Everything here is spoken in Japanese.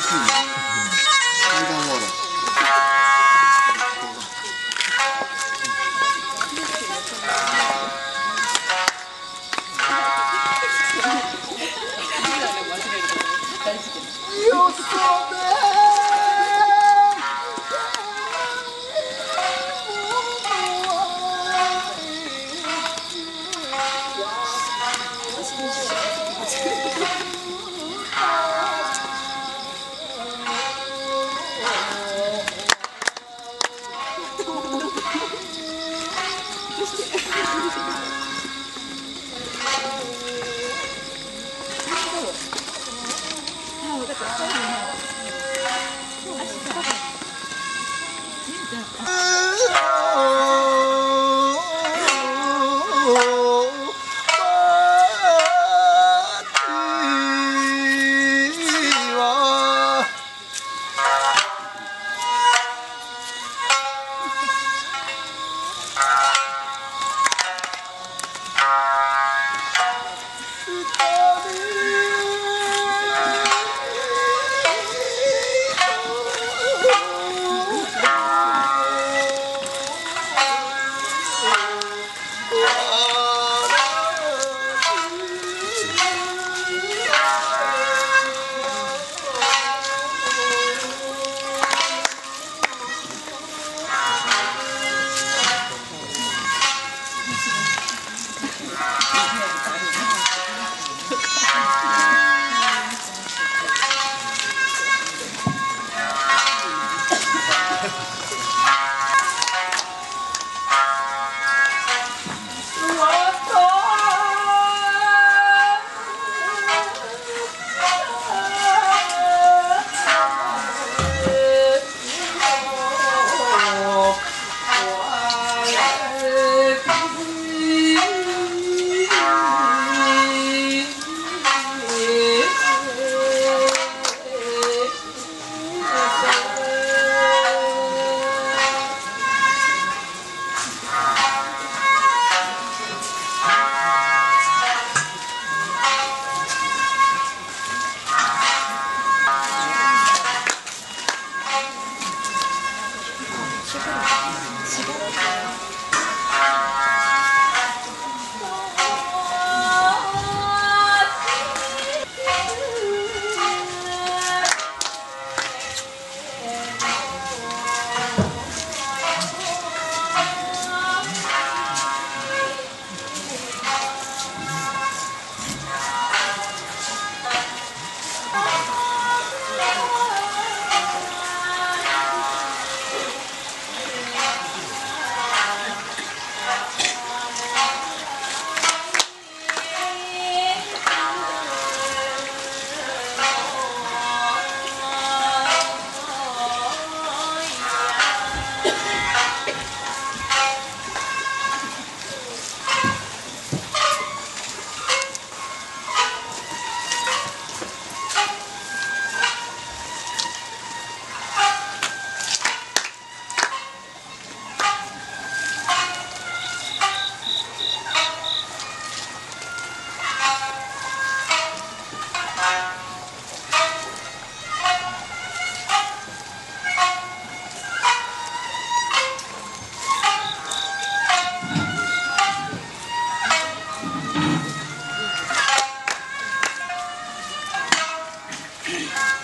是。もうだから。Música